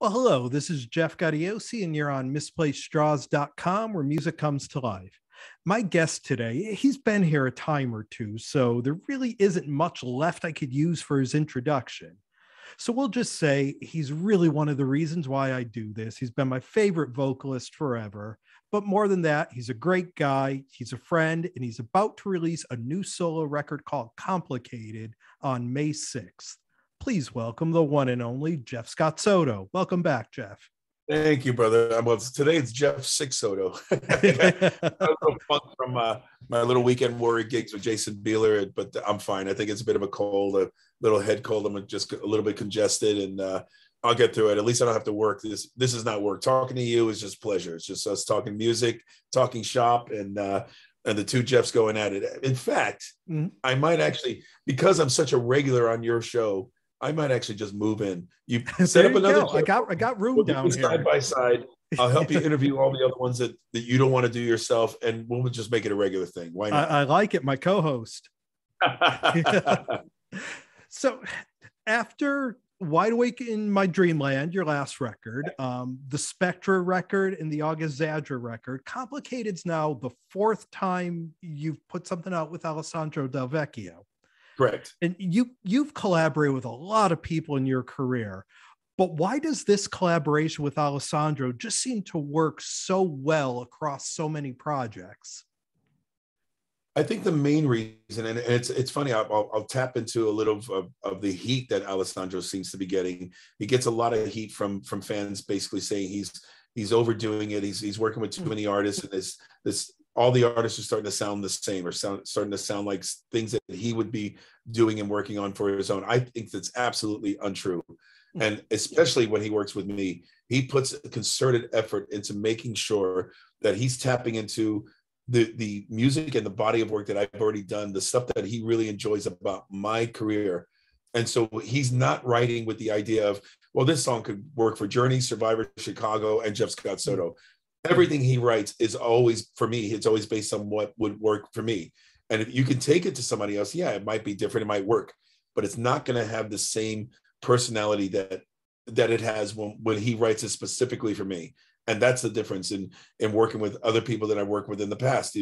Well, hello, this is Jeff Gaudiosi, and you're on misplacedstraws.com where music comes to life. My guest today, he's been here a time or two, so there really isn't much left I could use for his introduction. So we'll just say he's really one of the reasons why I do this. He's been my favorite vocalist forever. But more than that, he's a great guy, he's a friend, and he's about to release a new solo record called Complicated on May 6th please welcome the one and only Jeff Scott Soto. Welcome back, Jeff. Thank you, brother. Well, today it's Jeff Six Soto. from uh, my little weekend warrior gigs with Jason Bieler, but I'm fine. I think it's a bit of a cold, a little head cold. I'm just a little bit congested, and uh, I'll get through it. At least I don't have to work. This this is not work. Talking to you is just pleasure. It's just us talking music, talking shop, and uh, and the two Jeffs going at it. In fact, mm-hmm. I might actually because I'm such a regular on your show. I might actually just move in. You set up another. I got I got room we'll down here side by side. I'll help you interview all the other ones that, that you don't want to do yourself, and we'll just make it a regular thing. Why not? I, I like it. My co-host. so, after Wide Awake in My Dreamland, your last record, um, the Spectra record, and the August Zadra record, Complicated's now the fourth time you've put something out with Alessandro Del Vecchio. Correct. And you you've collaborated with a lot of people in your career. But why does this collaboration with Alessandro just seem to work so well across so many projects? I think the main reason, and it's it's funny, I'll, I'll tap into a little of, of, the heat that Alessandro seems to be getting. He gets a lot of heat from from fans, basically saying he's he's overdoing it. He's he's working with too many artists, and this this all the artists are starting to sound the same or sound starting to sound like things that he would be doing and working on for his own. I think that's absolutely untrue. Hmm. And especially when he works with me, he puts a concerted effort into making sure that he's tapping into the the music and the body of work that I've already done, the stuff that he really enjoys about my career. And so he's not writing with the idea of, well, this song could work for Journey, Survivor, Chicago, and Jeff Scott Soto everything he writes is always for me it's always based on what would work for me. And if you can take it to somebody else yeah it might be different it might work but it's not going to have the same personality that that it has when when he writes it specifically for me. And that's the difference in in working with other people that i worked with in the past.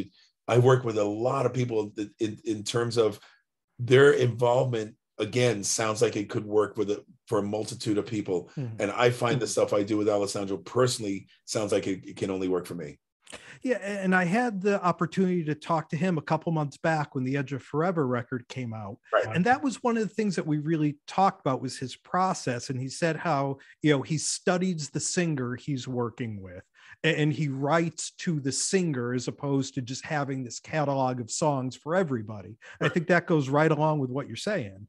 I work with a lot of people in, in terms of their involvement again sounds like it could work with a for a multitude of people mm-hmm. and i find the mm-hmm. stuff i do with alessandro personally sounds like it, it, can only work for me yeah and i had the opportunity to talk to him a couple months back when the edge of forever record came out right. and that was one of the things that we really talked about was his process and he said how you know he studies the singer he's working with and he writes to the singer as opposed to just having this catalog of songs for everybody. I think that goes right along with what you're saying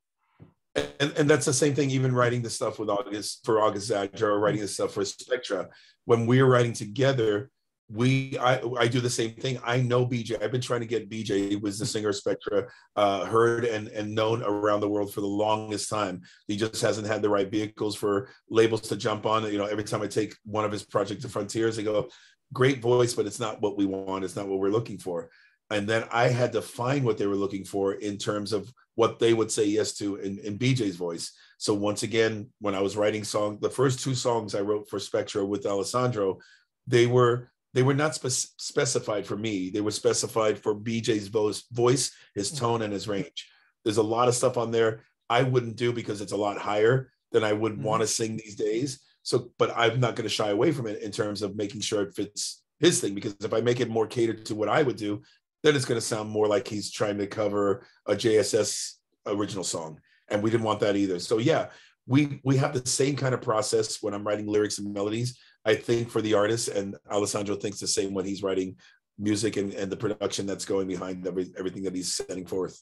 and, and that's the same thing even writing the stuff with august for august Zadra or writing the stuff for spectra. When we're writing together we I, I do the same thing. I know bj i've been trying to get bj was the singer spectra uh, heard and and known around the world for the longest time. He just hasn't had the right vehicles for labels to jump on. You know every time i take one of his projects to frontiers they go great voice but it's not what we want. It's not what we're looking for and then I had to find what they were looking for in terms of what they would say yes to in, in BJ's voice. So once again, when I was writing song, the first two songs I wrote for Spectra with Alessandro, they were they were not spe- specified for me. They were specified for BJ's voice, voice, his tone, and his range. There's a lot of stuff on there I wouldn't do because it's a lot higher than I would mm-hmm. want to sing these days. So, but I'm not going to shy away from it in terms of making sure it fits his thing because if I make it more catered to what I would do, then it's going to sound more like he's trying to cover a JSS original song, and we didn't want that either. So yeah, we we have the same kind of process when I'm writing lyrics and melodies. I think for the artist, and Alessandro thinks the same when he's writing music and, and the production that's going behind every, everything that he's setting forth.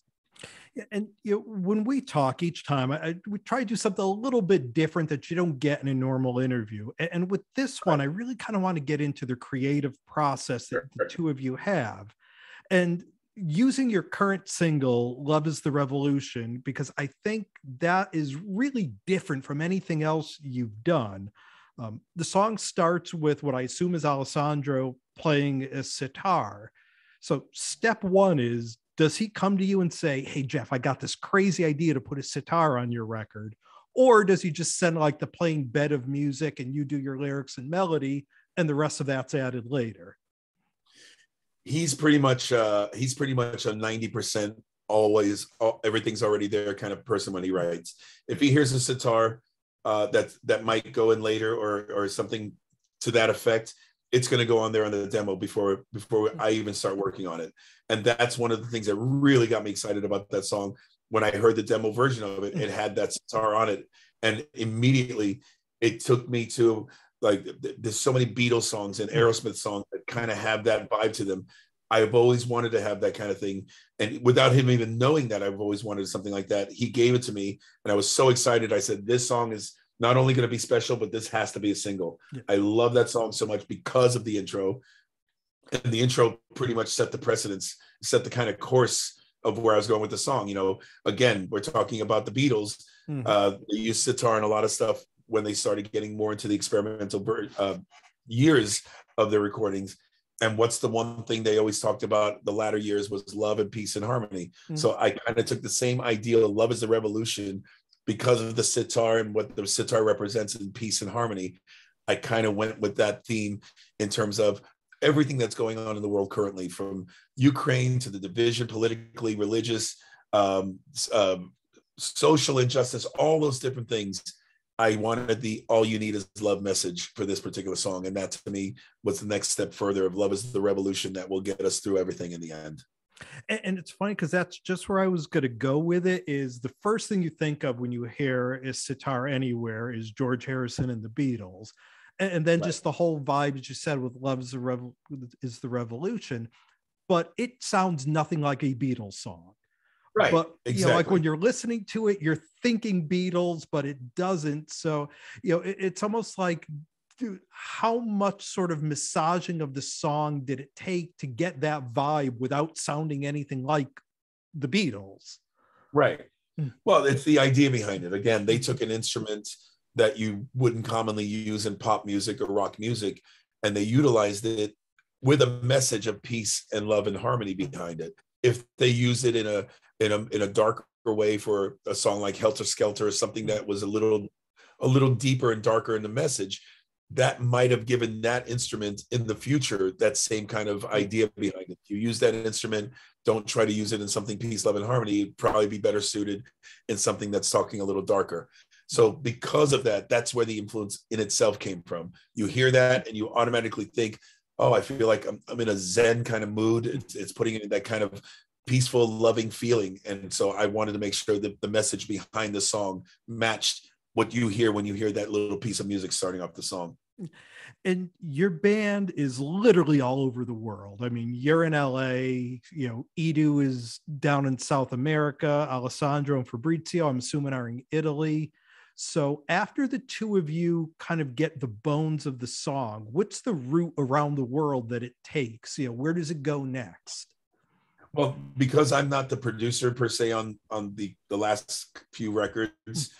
Yeah, and you know, when we talk each time, I, we try to do something a little bit different that you don't get in a normal interview. And, and with this one, I really kind of want to get into the creative process that the two of you have and using your current single love is the revolution because i think that is really different from anything else you've done. Um, the song starts with what i assume is alessandro playing a sitar. So step one is does he come to you and say hey jeff i got this crazy idea to put a sitar on your record or does he just send like the plain bed of music and you do your lyrics and melody and the rest of that's added later he's pretty much uh he's pretty much a 90% always all, everything's already there kind of person when he writes if he hears a sitar uh that that might go in later or or something to that effect it's going to go on there on the demo before before I even start working on it. And that's one of the things that really got me excited about that song. When I heard the demo version of it, it had that sitar on it, and immediately it took me to like there's so many Beatles songs and Aerosmith songs that kind of have that vibe to them. I've always wanted to have that kind of thing, and without him even knowing that, I've always wanted something like that. He gave it to me, and I was so excited. I said, "This song is not only going to be special, but this has to be a single. Yeah. I love that song so much because of the intro. And the intro pretty much set the precedence, set the kind of course of where I was going with the song. You know, again, we're talking about the Beatles. Mm-hmm. Uh, they use sitar and a lot of stuff when they started getting more into the experimental uh, years of their recordings. And what's the one thing they always talked about the latter years was love and peace and harmony. Mm-hmm. So I kind of took the same idea of love is the revolution because of the sitar and what the sitar represents in peace and harmony, I kind of went with that theme in terms of everything that's going on in the world currently, from Ukraine to the division, politically, religious, um, um, social injustice, all those different things. I wanted the all you need is love message for this particular song. And that to me was the next step further of love is the revolution that will get us through everything in the end. And, and it's funny because that's just where I was going to go with it. Is the first thing you think of when you hear "Is Sitar Anywhere" is George Harrison and the Beatles, and, and then right. just the whole vibe that you said with "Love is the Revo- is the Revolution," but it sounds nothing like a Beatles song. Right. But exactly. you know, like when you're listening to it, you're thinking Beatles, but it doesn't. So you know, it, it's almost like dude, how much sort of massaging of the song did it take to get that vibe without sounding anything like the Beatles? Right. Hmm. Well, it's the idea behind it. Again, they took an instrument that you wouldn't commonly use in pop music or rock music, and they utilized it with a message of peace and love and harmony behind it. If they use it in a in a in a darker way for a song like Helter Skelter or something that was a little a little deeper and darker in the message, that might have given that instrument in the future that same kind of idea behind it. You use that instrument, don't try to use it in something peace, love, and harmony. It'd probably be better suited in something that's talking a little darker. So, because of that, that's where the influence in itself came from. You hear that and you automatically think, oh, I feel like I'm, I'm in a Zen kind of mood. It's, it's putting in that kind of peaceful, loving feeling. And so I wanted to make sure that the message behind the song matched what you hear when you hear that little piece of music starting off the song. And your band is literally all over the world. I mean, you're in LA, you know, Edu is down in South America, Alessandro and Fabrizio, I'm assuming, are in Italy. So after the two of you kind of get the bones of the song, what's the route around the world that it takes? You know, where does it go next? Well, because I'm not the producer per se on on the the last few records,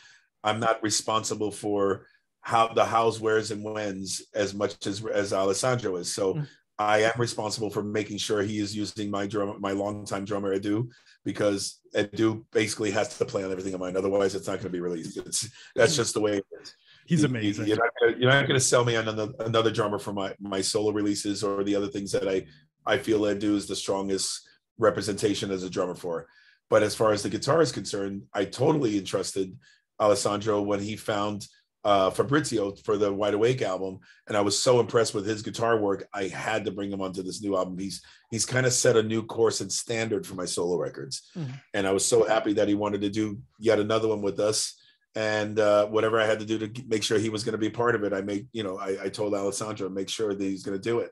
I'm not responsible for how the hows, where's, and when's as much as as Alessandro is. So mm-hmm. I am responsible for making sure he is using my drum, my longtime drummer Edu, because Edu basically has to play on everything of mine. Otherwise, it's not going to be released. It's that's just the way it is. He's amazing. You're not, gonna, you're not going to sell me on another, another drummer for my my solo releases or the other things that I I feel Edu is the strongest representation as a drummer for. But as far as the guitar is concerned, I totally entrusted Alessandro when he found uh, Fabrizio for the Wide Awake album, and I was so impressed with his guitar work. I had to bring him onto this new album. He's he's kind of set a new course and standard for my solo records, mm-hmm. and I was so happy that he wanted to do yet another one with us. And uh, whatever I had to do to make sure he was going to be part of it, I made you know I, I told Alessandro make sure that he's going to do it.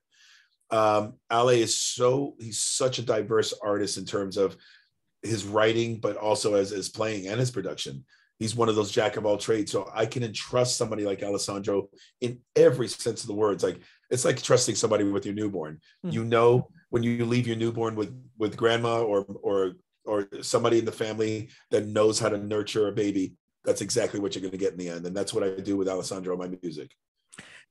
Um, Ale is so he's such a diverse artist in terms of his writing, but also as his playing and his production he's one of those jack of all trades. So I can entrust somebody like Alessandro in every sense of the words. Like it's like trusting somebody with your newborn. Mm-hmm. You know when you leave your newborn with with grandma or or or somebody in the family that knows how to nurture a baby, that's exactly what you're going to get in the end. And that's what I do with Alessandro my music.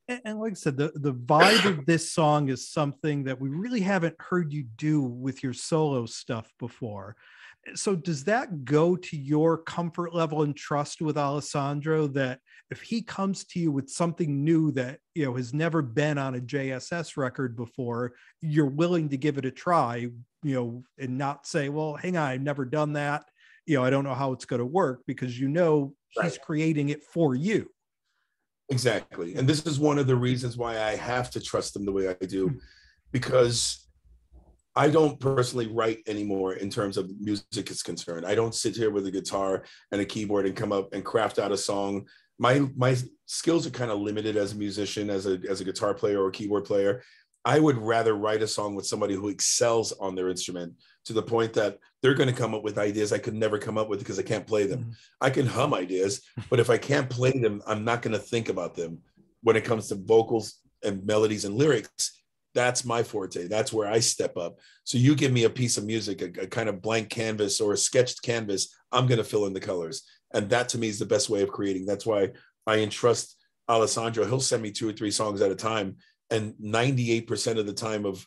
And, and like I said, the, the vibe of this song is something that we really haven't heard you do with your solo stuff before so does that go to your comfort level and trust with Alessandro that if he comes to you with something new that you know has never been on a JSS record before, you're willing to give it a try, you know, and not say, "Well, hang on, I've never done that." You know, I don't know how it's going to work because you know right. he's creating it for you. Exactly. And this is one of the reasons why I have to trust them the way I do, hmm. because I don't personally write anymore in terms of music is concerned. I don't sit here with a guitar and a keyboard and come up and craft out a song. My my skills are kind of limited as a musician, as a as a guitar player or a keyboard player. I would rather write a song with somebody who excels on their instrument to the point that they're going to come up with ideas I could never come up with because I can't play them. Mm-hmm. I can hum ideas, but if I can't play them, I'm not going to think about them when it comes to vocals and melodies and lyrics that's my forte. That's where I step up. So you give me a piece of music, a, a kind of blank canvas or a sketched canvas, I'm going to fill in the colors. And that to me is the best way of creating. That's why I entrust Alessandro. He'll send me two or three songs at a time. And 98% of the time of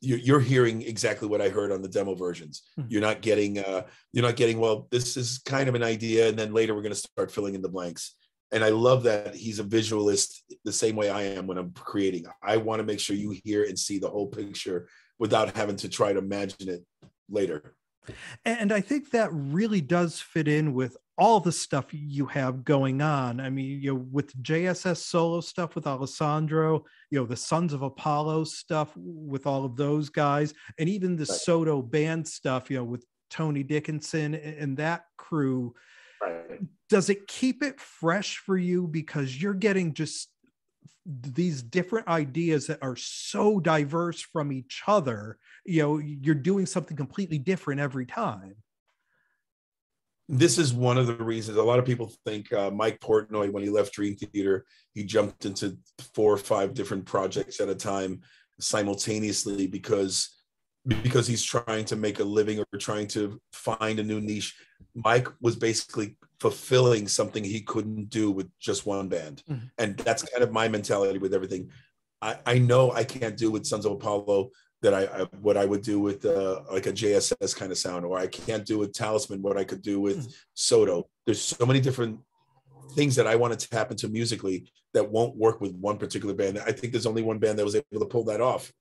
you're hearing exactly what I heard on the demo versions. Mm-hmm. You're not getting, uh, you're not getting, well, this is kind of an idea. And then later we're going to start filling in the blanks and I love that he's a visualist the same way I am when I'm creating. I want to make sure you hear and see the whole picture without having to try to imagine it later. And I think that really does fit in with all the stuff you have going on. I mean, you know, with JSS solo stuff with Alessandro, you know, the Sons of Apollo stuff with all of those guys, and even the right. Soto band stuff, you know, with Tony Dickinson and that crew Right. Does it keep it fresh for you because you're getting just these different ideas that are so diverse from each other? You know, you're doing something completely different every time. This is one of the reasons a lot of people think uh, Mike Portnoy, when he left Dream Theater, he jumped into four or five different projects at a time simultaneously because because he's trying to make a living or trying to find a new niche. Mike was basically fulfilling something he couldn't do with just one band. Mm-hmm. And that's kind of my mentality with everything. I, I know I can't do with Sons of Apollo that I, I what I would do with uh, like a JSS kind of sound, or I can't do with Talisman what I could do with mm-hmm. Soto. There's so many different things that I want to tap into musically that won't work with one particular band. I think there's only one band that was able to pull that off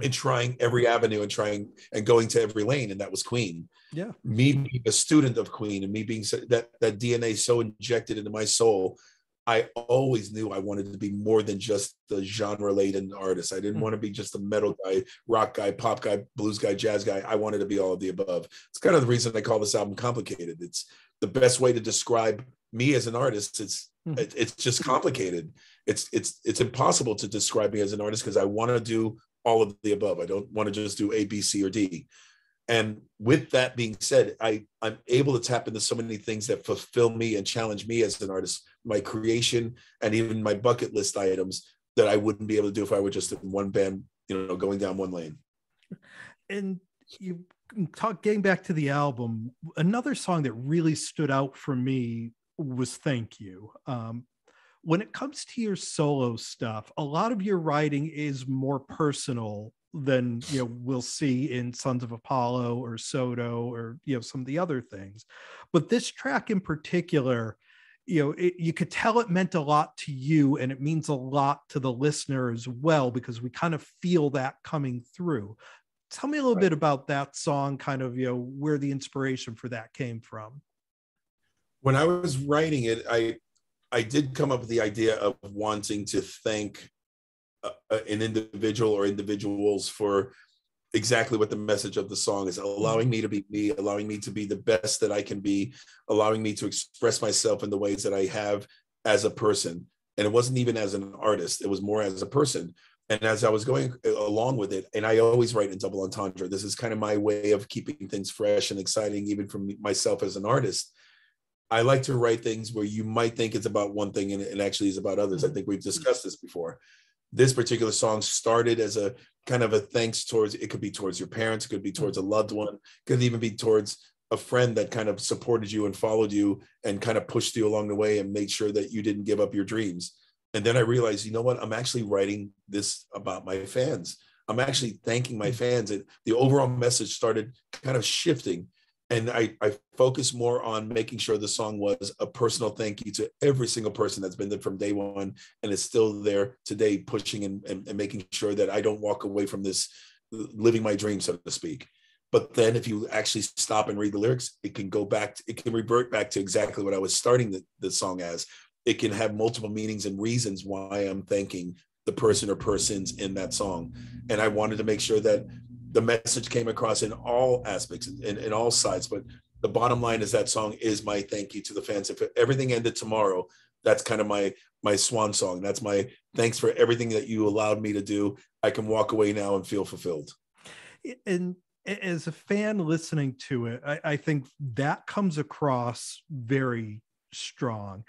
and trying every avenue and trying and going to every lane and that was queen. Yeah. Me being a student of queen and me being so, that that dna so injected into my soul i always knew i wanted to be more than just the genre laden artist. I didn't mm-hmm. want to be just a metal guy rock guy pop guy blues guy jazz guy. I wanted to be all of the above. It's kind of the reason i call this album complicated. It's the best way to describe me as an artist. It's mm-hmm. it, it's just complicated. It's it's it's impossible to describe me as an artist because i want to do all of the above. I don't want to just do A, B, C, or D. And with that being said, I, I'm able to tap into so many things that fulfill me and challenge me as an artist, my creation and even my bucket list items that I wouldn't be able to do if I were just in one band, you know, going down one lane. And you talk getting back to the album, another song that really stood out for me was Thank You. Um, when it comes to your solo stuff, a lot of your writing is more personal than you know we'll see in Sons of Apollo or Soto or you know some of the other things. But this track in particular, you know, it, you could tell it meant a lot to you, and it means a lot to the listener as well because we kind of feel that coming through. Tell me a little right. bit about that song, kind of you know where the inspiration for that came from. When I was writing it, I I did come up with the idea of wanting to thank uh, uh, an individual or individuals for exactly what the message of the song is allowing me to be me allowing me to be the best that i can be allowing me to express myself in the ways that i have as a person. And it wasn't even as an artist it was more as a person. And as i was going uh, along with it and i always write in double entendre this is kind of my way of keeping things fresh and exciting even for myself as an artist I like to write things where you might think it's about one thing and it actually is about others. I mm-hmm. think we've discussed this before. This particular song started as a kind of a thanks towards it could be towards your parents, it could be towards a loved one, could even be towards a friend that kind of supported you and followed you and kind of pushed you along the way and made sure that you didn't give up your dreams. And then I realized, you know what? I'm actually writing this about my fans. I'm actually thanking my mm. fans. And the overall message started kind of shifting and I, I focus more on making sure the song was a personal thank you to every single person that's been there from day one and is still there today, pushing and, and, and making sure that I don't walk away from this living my dream, so to speak. But then if you actually stop and read the lyrics, it can go back, to, it can revert back to exactly what I was starting the, the song as. It can have multiple meanings and reasons why I'm thanking the person or persons in that song. And I wanted to make sure that the message came across in all aspects in, in all sides but the bottom line is that song is my thank you to the fans. If everything ended tomorrow that's kind of my my swan song. That's my thanks for everything that you allowed me to do. I can walk away now and feel fulfilled. And as a fan listening to it I, I think that comes across very strong.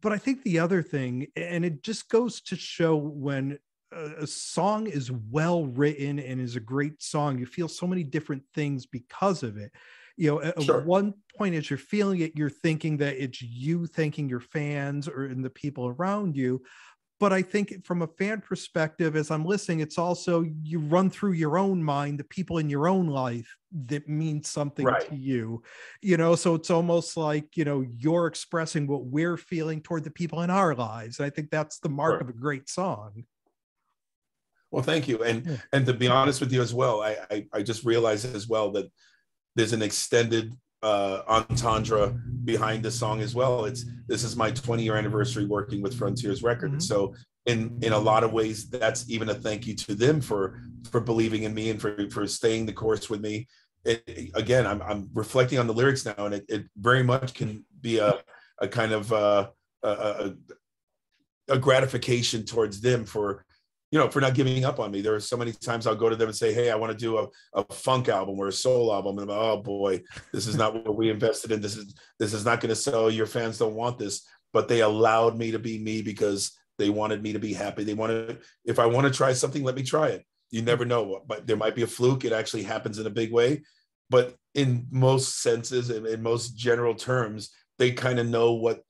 But i think the other thing and it just goes to show when a, song is well written and is a great song, you feel so many different things because of it. You know, at sure. one point as you're feeling it, you're thinking that it's you thanking your fans or in the people around you. But I think from a fan perspective, as I'm listening, it's also you run through your own mind the people in your own life that mean something right. to you. You know, so it's almost like, you know, you're expressing what we're feeling toward the people in our lives. And I think that's the mark sure. of a great song. Well, thank you. And yeah. and to be honest with you as well, I, I, I just realized as well that there's an extended uh, entendre behind the song as well. It's this is my 20 year anniversary working with Frontiers Records. Mm-hmm. So in in a lot of ways, that's even a thank you to them for for believing in me and for for staying the course with me. It, again, I'm I'm reflecting on the lyrics now, and it, it very much can be a a kind of uh, a, a, a gratification towards them for you know, for not giving up on me. There are so many times I'll go to them and say, Hey, I want to do a, a funk album or a soul album. And I'm oh boy, this is not what we invested in. This is this is not going to sell. Your fans don't want this. But they allowed me to be me because they wanted me to be happy. They wanted, if I want to try something, let me try it. You never know. But there might be a fluke. It actually happens in a big way. But in most senses and in most general terms, they kind of know what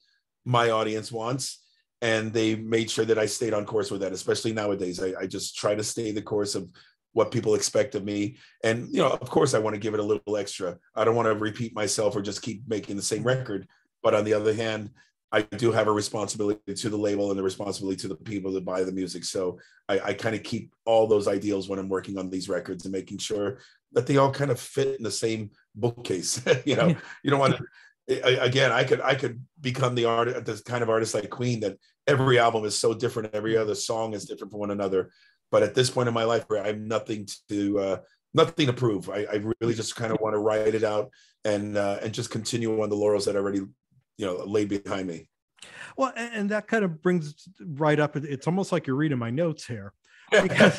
my audience wants and they made sure that I stayed on course with that. Especially nowadays, I, I, just try to stay the course of what people expect of me. And you know, of course, I want to give it a little extra. I don't want to repeat myself or just keep making the same record. But on the other hand, I do have a responsibility to the label and the responsibility to the people that buy the music. So I, I kind of keep all those ideals when I'm working on these records and making sure that they all kind of fit in the same bookcase. you know, you don't want to again i could i could become the art the kind of artist like queen that every album is so different every other song is different from one another. But at this point in my life where i'm nothing to uh nothing to prove. I, I really just kind of want to write it out and uh, and just continue on the laurels that I already you know laid behind me. Well and that kind of brings right up it's almost like you're reading my notes here. Because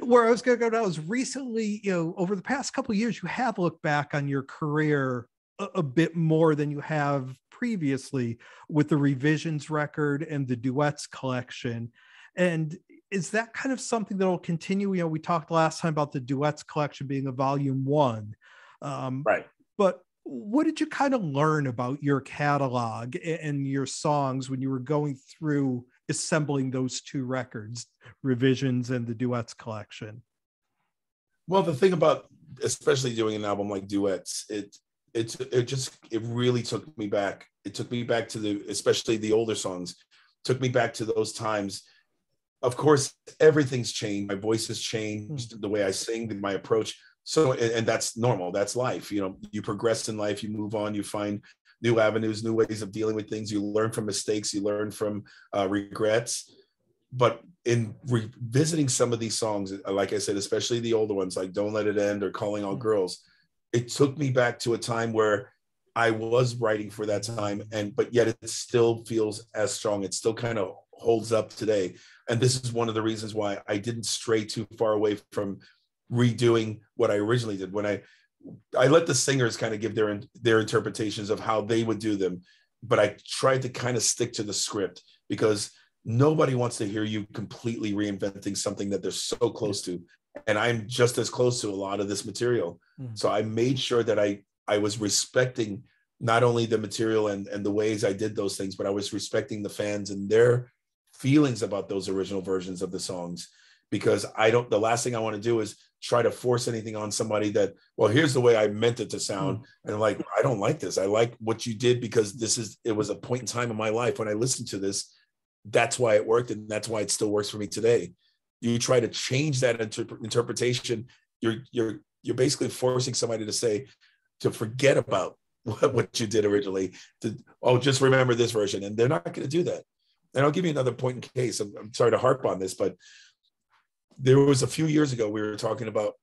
where I was going to go now is recently, you know, over the past couple years, you have looked back on your career a, a bit more than you have previously with the revisions record and the duets collection. And is that kind of something that will continue? You know, we talked last time about the duets collection being a volume one. Um, right. But what did you kind of learn about your catalog and your songs when you were going through assembling those two records, revisions and the duets collection? Well, the thing about especially doing an album like duets, it it's it just it really took me back. It took me back to the especially the older songs. Took me back to those times. Of course, everything's changed. My voice has changed. Mm. The way I sing, my approach. So, and, and that's normal. That's life. You know, you progress in life. You move on. You find new avenues, new ways of dealing with things. You learn from mistakes. You learn from uh, regrets. But in revisiting some of these songs, like I said, especially the older ones, like "Don't Let It End" or "Calling All mm. Girls," it took me back to a time where I was writing for that time, and but yet it still feels as strong. It still kind of holds up today, and this is one of the reasons why I didn't stray too far away from redoing what I originally did. When I I let the singers kind of give their their interpretations of how they would do them, but I tried to kind of stick to the script because nobody wants to hear you completely reinventing something that they're so close to and i'm just as close to a lot of this material. Mm-hmm. so i made sure that i i was respecting not only the material and and the ways i did those things but i was respecting the fans and their feelings about those original versions of the songs. Because i don't the last thing i want to do is try to force anything on somebody that well here's the way i meant it to sound. Mm-hmm. and like i don't like this. I like what you did because this is it was a point in time in my life when i listened to this. That's why it worked and that's why it still works for me today you try to change that inter- interpretation you're you're you're basically forcing somebody to say to forget about what, what you did originally to oh just remember this version and they're not going to do that. And i'll give you another point in case I'm, I'm sorry to harp on this but there was a few years ago we were talking about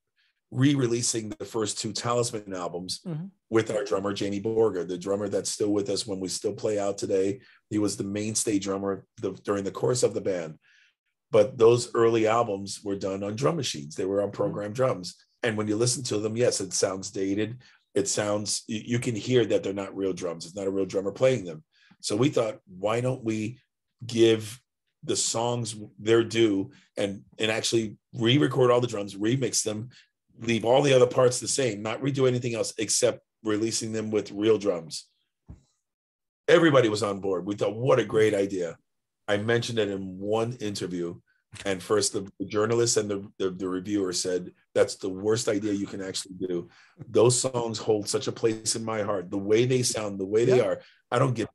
re-releasing the first two talisman albums mm-hmm. with our drummer jamie borger the drummer that's still with us when we still play out today. He was the mainstay drummer the, during the course of the band but those early albums were done on drum machines. They were on mm-hmm. programmed drums. And when you listen to them yes it sounds dated. It sounds you can hear that they're not real drums. It's not a real drummer playing them. So we thought why don't we give the songs their due and and actually re-record all the drums remix them leave all the other parts the same not redo anything else except releasing them with real drums. Everybody was on board. We thought what a great idea i mentioned it in one interview and first the, the journalist and the, the, the reviewer said that's the worst idea you can actually do. Those songs hold such a place in my heart. The way they sound the way they are i don't give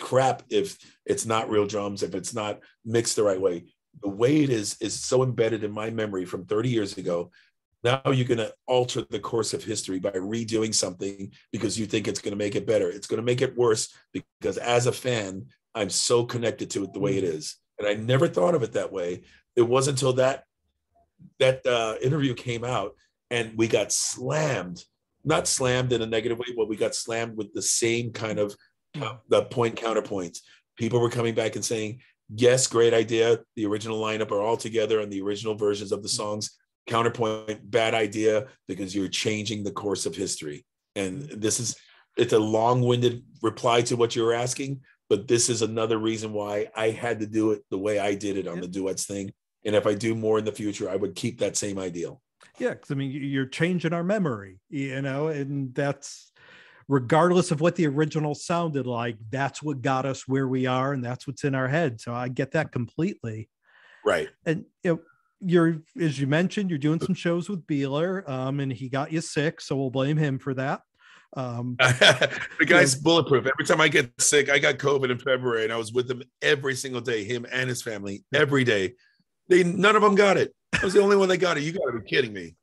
crap if it's not real drums if it's not mixed the right way. The way it is is so embedded in my memory from 30 years ago. Now you're going to alter the course of history by redoing something because you think it's going to make it better. It's going to make it worse because as a fan i'm so connected to it the way it mm. and I never thought of it that way. It wasn't until that that uh, interview came out and we got slammed, not slammed in a negative way, but we got slammed with the same kind of uh, the point counterpoints. People were coming back and saying, "Yes, great idea. The original lineup are all together and the original versions of the songs." Counterpoint, bad idea because you're changing the course of history. And this is it's a long-winded reply to what you're asking, but this is another reason why I had to do it the way I did it on the duets thing. And if I do more in the future, I would keep that same ideal. Yeah, because I mean, you're changing our memory, you know, and that's regardless of what the original sounded like, that's what got us where we are, and that's what's in our head. So I get that completely. Right. And you know, you're as you mentioned, you're doing some shows with Bieler, um, and he got you sick, so we'll blame him for that. Um, the guy's bulletproof. Every time I get sick, I got COVID in February, and I was with him every single day, him and his family, every day. They none of them got it. I was the only one that got it. You got to be kidding me.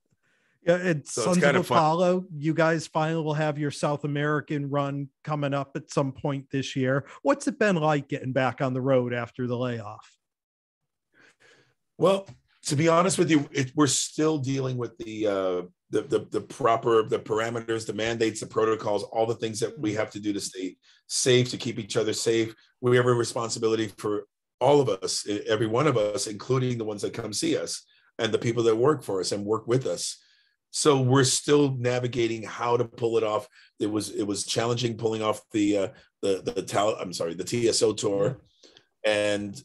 Yeah, it's so Sons it's of Apollo. Fun. You guys finally will have your South American run coming up at some point this year. What's it been like getting back on the road after the layoff? Well, to be honest with you, it, we're still dealing with the uh, the, the, the proper the parameters the mandates the protocols all the things that we mm-hmm. have to do to stay safe to keep each other safe. We have a responsibility for all of us every one of us including the ones that come see us and the people that work for us and work with us. So we're still navigating how to pull it off. It was it was challenging pulling off the uh the the tal- i'm sorry the tso tour. And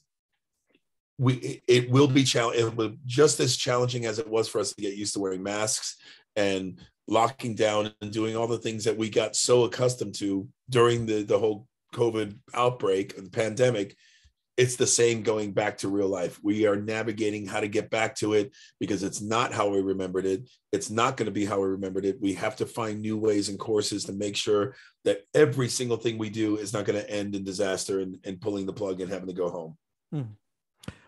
we it will be challenging just as challenging as it was for us to get used to wearing masks and locking down and doing all the things that we got so accustomed to during the the whole covid outbreak the pandemic it's the same going back to real life. We are navigating how to get back to it because it's not how we remembered it. It's not going to be how we remembered it. We have to find new ways and courses to make sure that every single thing we do is not going to end in disaster and, and pulling the plug and having to go home. Hmm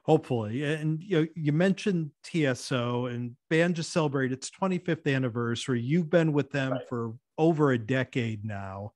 hopefully. And you know, you mentioned tso and band just celebrated its 25th anniversary. You've been with them right. for over a decade now.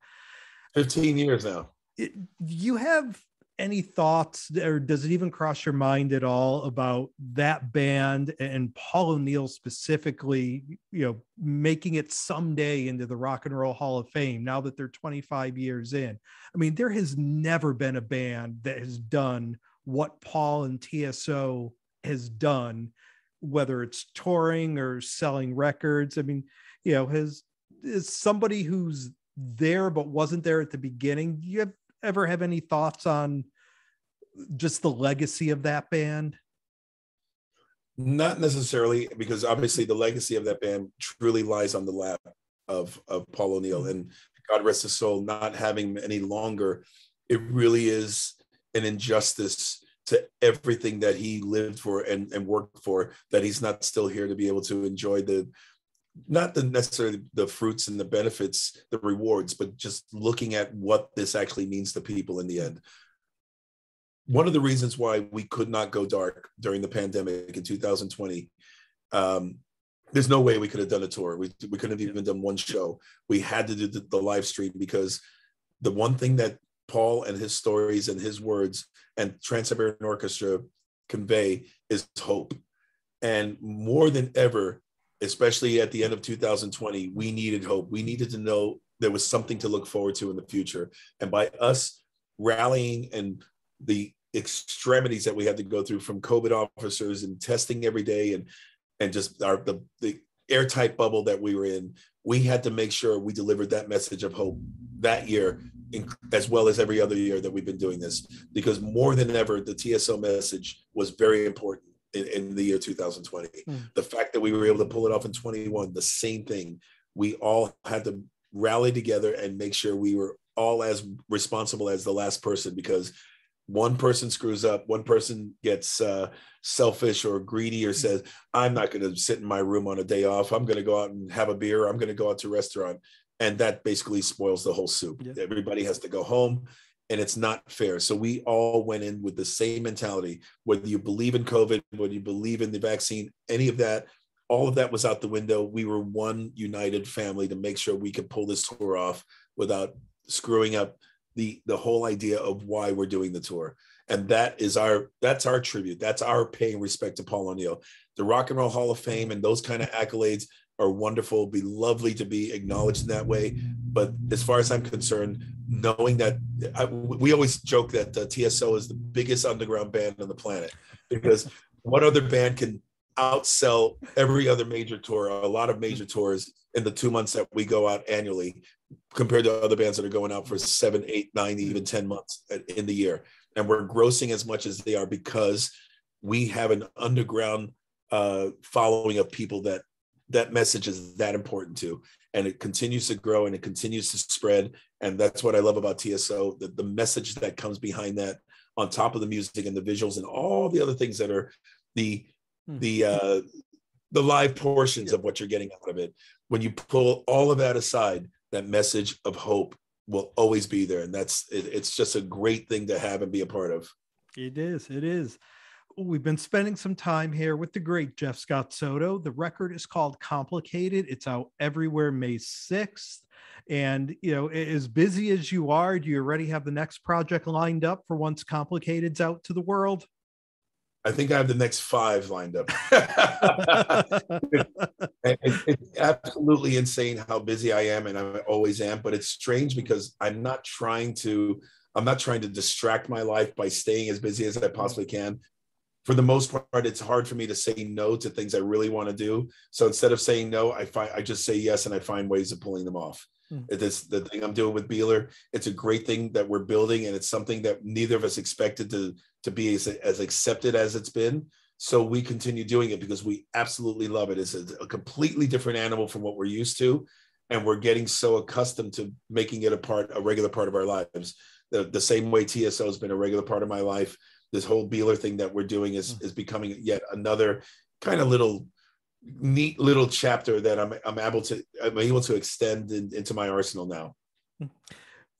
15 years now. It, you have any thoughts or does it even cross your mind at all about that band and paul o'neill specifically you know making it someday into the rock and roll hall of fame now that they're 25 years in? I mean there has never been a band that has done what Paul and TSO has done, whether it's touring or selling records. I mean, you know, has is somebody who's there but wasn't there at the beginning. Do you have, ever have any thoughts on just the legacy of that band? Not necessarily, because obviously the legacy of that band truly lies on the lap of of Paul O'Neill, and God rest his soul, not having any longer. It really is an injustice to everything that he lived for and, and worked for that he's not still here to be able to enjoy the not the necessarily the fruits and the benefits the rewards but just looking at what this actually means to people in the end. One of the reasons why we could not go dark during the pandemic in 2020 um, there's no way we could have done a tour. We, we couldn't have even done one show. We had to do the, the live stream because the one thing that paul and his stories and his words and trans-siberian orchestra convey is hope. And more than ever especially at the end of 2020 we needed hope. We needed to know there was something to look forward to in the future. And by us rallying and the extremities that we had to go through from COVID officers and testing every day and and just our the, the airtight bubble that we were in, we had to make sure we delivered that message of hope that year as well as every other year that we've been doing this because more than ever the TSO message was very important in, in the year 2020. Mm. The fact that we were able to pull it off in 21, the same thing. We all had to rally together and make sure we were all as responsible as the last person because one person screws up, one person gets uh, selfish or greedy or says, I'm not going to sit in my room on a day off. I'm going to go out and have a beer. I'm going to go out to a restaurant. And that basically spoils the whole soup. Yeah. Everybody has to go home and it's not fair. So we all went in with the same mentality. Whether you believe in COVID, whether you believe in the vaccine, any of that, all of that was out the window. We were one united family to make sure we could pull this tour off without screwing up the the whole idea of why we're doing the tour and that is our that's our tribute that's our paying respect to paul o'neill the rock and roll hall of fame and those kind of accolades are wonderful be lovely to be acknowledged in that way but as far as i'm concerned knowing that I, we always joke that uh, tso is the biggest underground band on the planet because what other band can outsell every other major tour a lot of major tours in the two months that we go out annually compared to other bands that are going out for seven, eight, nine, even 10 months in the year. And we're grossing as much as they are because we have an underground uh, following of people that that message is that important to. And it continues to grow and it continues to spread. And that's what I love about TSO, the, the message that comes behind that on top of the music and the visuals and all the other things that are the hmm. the uh the live portions of what you're getting out of it when you pull all of that aside that message of hope will always be there and that's it, it's just a great thing to have and be a part of it is it is we've been spending some time here with the great jeff scott soto the record is called complicated it's out everywhere may 6th and you know as busy as you are do you already have the next project lined up for once complicated's out to the world I think I have the next five lined up. it's absolutely insane how busy I am, and I always am. But it's strange because I'm not trying to. I'm not trying to distract my life by staying as busy as I possibly can. For the most part, it's hard for me to say no to things I really want to do. So instead of saying no, I find I just say yes, and I find ways of pulling them off. Mm. This the thing I'm doing with Bieler. It's a great thing that we're building, and it's something that neither of us expected to to be as, as accepted as it's been. So we continue doing it because we absolutely love it. It's a, a completely different animal from what we're used to, and we're getting so accustomed to making it a part, a regular part of our lives. The, the same way TSO has been a regular part of my life. This whole Bieler thing that we're doing is mm. is becoming yet another kind of little neat little chapter that I'm I'm able to I'm able to extend in, into my arsenal now.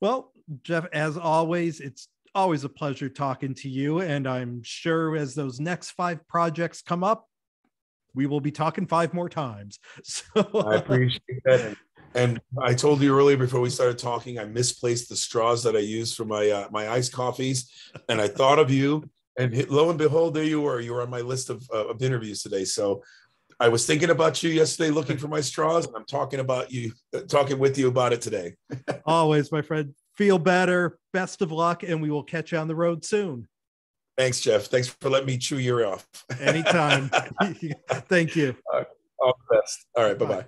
Well, Jeff, as always, it's always a pleasure talking to you, and I'm sure as those next five projects come up, we will be talking five more times. So I appreciate that. And I told you earlier before we started talking, I misplaced the straws that I use for my uh, my iced coffees, and I thought of you. And lo and behold, there you were. You were on my list of, uh, of interviews today. So I was thinking about you yesterday, looking for my straws, and I'm talking about you, talking with you about it today. Always, my friend. Feel better. Best of luck, and we will catch you on the road soon. Thanks, Jeff. Thanks for letting me chew your off. Anytime. Thank you. All, right. All the best. All right. Bye bye.